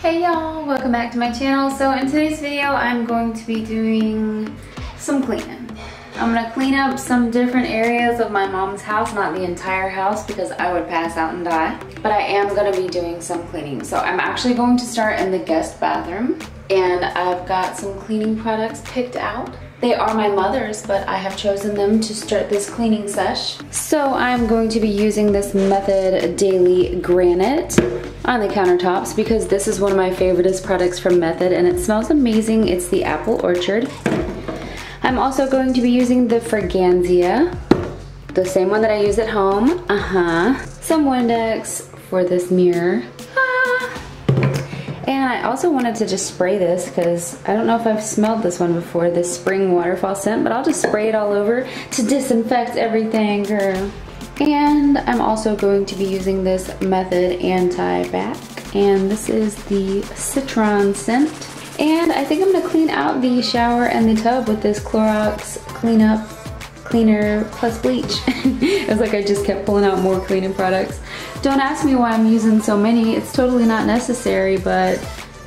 Hey y'all, welcome back to my channel. So in today's video, I'm going to be doing some cleaning. I'm gonna clean up some different areas of my mom's house, not the entire house because I would pass out and die. But I am gonna be doing some cleaning. So I'm actually going to start in the guest bathroom and I've got some cleaning products picked out. They are my mother's, but I have chosen them to start this cleaning sesh. So I'm going to be using this Method Daily Granite on the countertops because this is one of my favoriteest products from Method and it smells amazing. It's the Apple Orchard. I'm also going to be using the Fragancia, the same one that I use at home. Uh-huh. Some Windex for this mirror. And I also wanted to just spray this because I don't know if I've smelled this one before, this spring waterfall scent, but I'll just spray it all over to disinfect everything, girl. And I'm also going to be using this Method Anti-Bac, and this is the Citron scent. And I think I'm gonna clean out the shower and the tub with this Clorox cleanup cleaner plus bleach. it was like I just kept pulling out more cleaning products. Don't ask me why I'm using so many. It's totally not necessary, but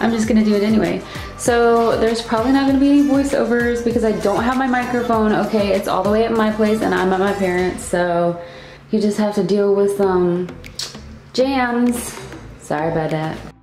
I'm just gonna do it anyway. So there's probably not gonna be any voiceovers because I don't have my microphone. Okay, it's all the way at my place and I'm at my parents, so you just have to deal with some jams. Sorry about that.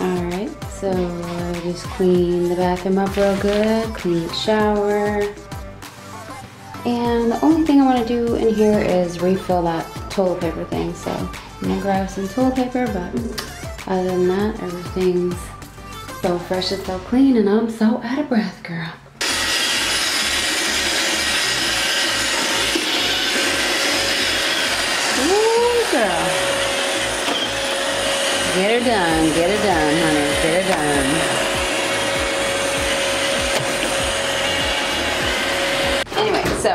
Alright, so just clean the bathroom up real good, clean the shower. And the only thing I want to do in here is refill that toilet paper thing. So I'm gonna grab some toilet paper, but other than that, everything's so fresh and so clean and I'm so out of breath, girl. Ooh, girl. Get her done, get her done, honey, get her done. Anyway, so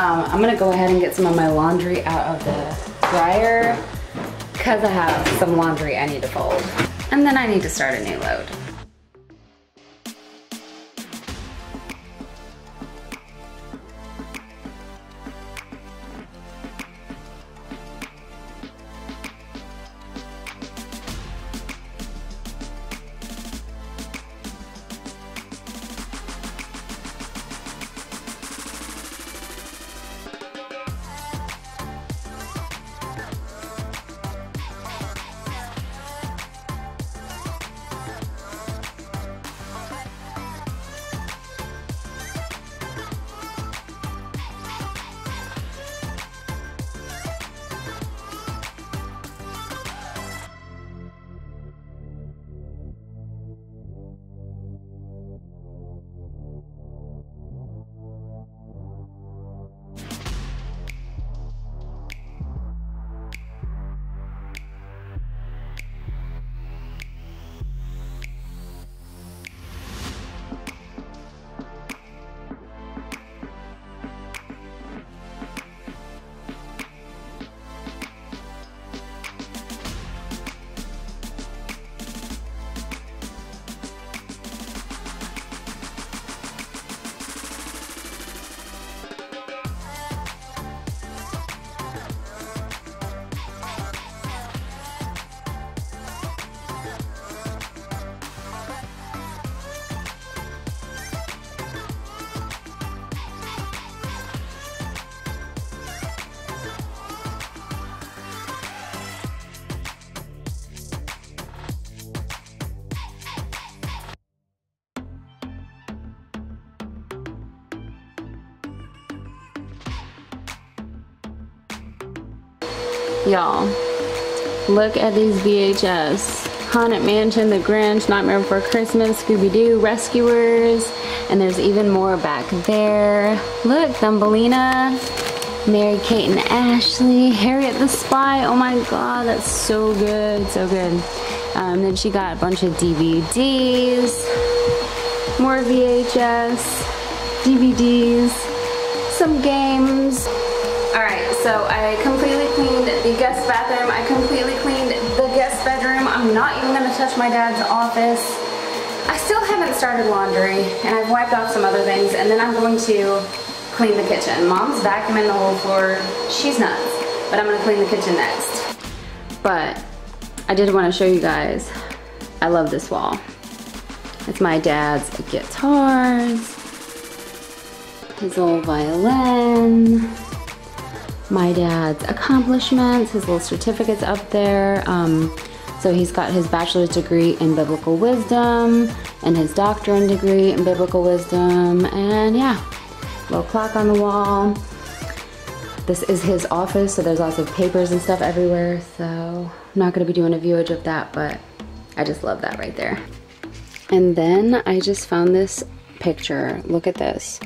um, I'm gonna go ahead and get some of my laundry out of the dryer because I have some laundry I need to fold. And then I need to start a new load. Y'all, look at these VHS. Haunted Mansion, The Grinch, Nightmare Before Christmas, Scooby-Doo, Rescuers, and there's even more back there. Look, Thumbelina, Mary Kate and Ashley, Harriet the Spy. Oh my god, that's so good, so good. Um, then she got a bunch of DVDs, more VHS, DVDs, some games. So I completely cleaned the guest bathroom. I completely cleaned the guest bedroom. I'm not even going to touch my dad's office. I still haven't started laundry, and I've wiped off some other things, and then I'm going to clean the kitchen. Mom's vacuuming the whole floor. She's nuts, but I'm to clean the kitchen next. But I did want to show you guys, I love this wall. It's my dad's guitars, his old violin, my dad's accomplishments, his little certificates up there. Um, so he's got his bachelor's degree in biblical wisdom and his doctorate degree in biblical wisdom. And yeah, little clock on the wall. This is his office, so there's lots of papers and stuff everywhere. So I'm not gonna be doing a viewage of that, but I just love that right there. And then I just found this picture. Look at this.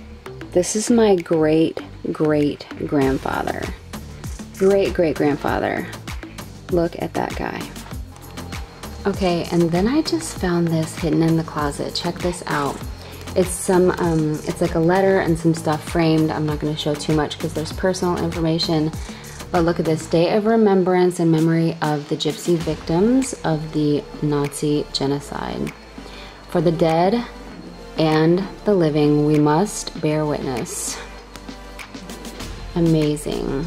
This is my great great grandfather. Great great grandfather. Look at that guy. Okay, and then I just found this hidden in the closet. Check this out. It's some, um, it's like a letter and some stuff framed. I'm not gonna show too much because there's personal information. But look at this, Day of Remembrance and Memory of the Gypsy Victims of the Nazi Genocide. For the dead and the living, we must bear witness. Amazing.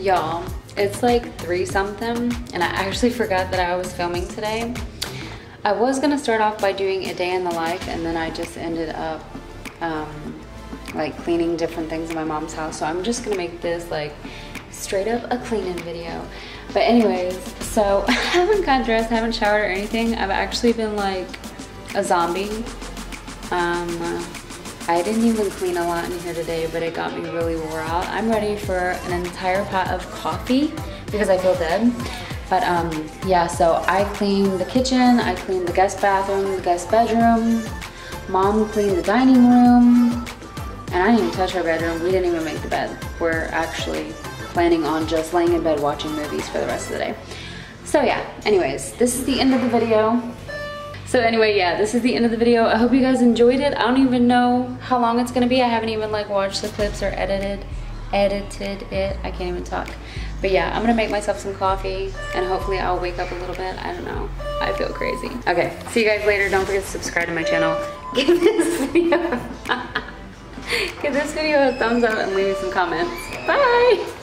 Y'all, it's like three something and I actually forgot that I was filming today. I was gonna start off by doing a day in the life and then I just ended up um, like cleaning different things in my mom's house. So I'm just gonna make this like straight up a cleaning video. But anyways, so I haven't got dressed, I haven't showered or anything. I've actually been like a zombie. Um, I didn't even clean a lot in here today, but it got me really wore out. I'm ready for an entire pot of coffee because I feel dead. But um, yeah, so I cleaned the kitchen, I cleaned the guest bathroom, the guest bedroom, mom cleaned the dining room, and I didn't even touch our bedroom. We didn't even make the bed. We're actually planning on just laying in bed watching movies for the rest of the day. So yeah, anyways, this is the end of the video. So anyway, yeah, this is the end of the video. I hope you guys enjoyed it. I don't even know how long it's gonna be. I haven't even like watched the clips or edited edited it. I can't even talk. But yeah, I'm gonna make myself some coffee and hopefully I'll wake up a little bit. I don't know. I feel crazy. Okay, see you guys later. Don't forget to subscribe to my channel. Give this video, give this video a thumbs up and leave me some comments. Bye!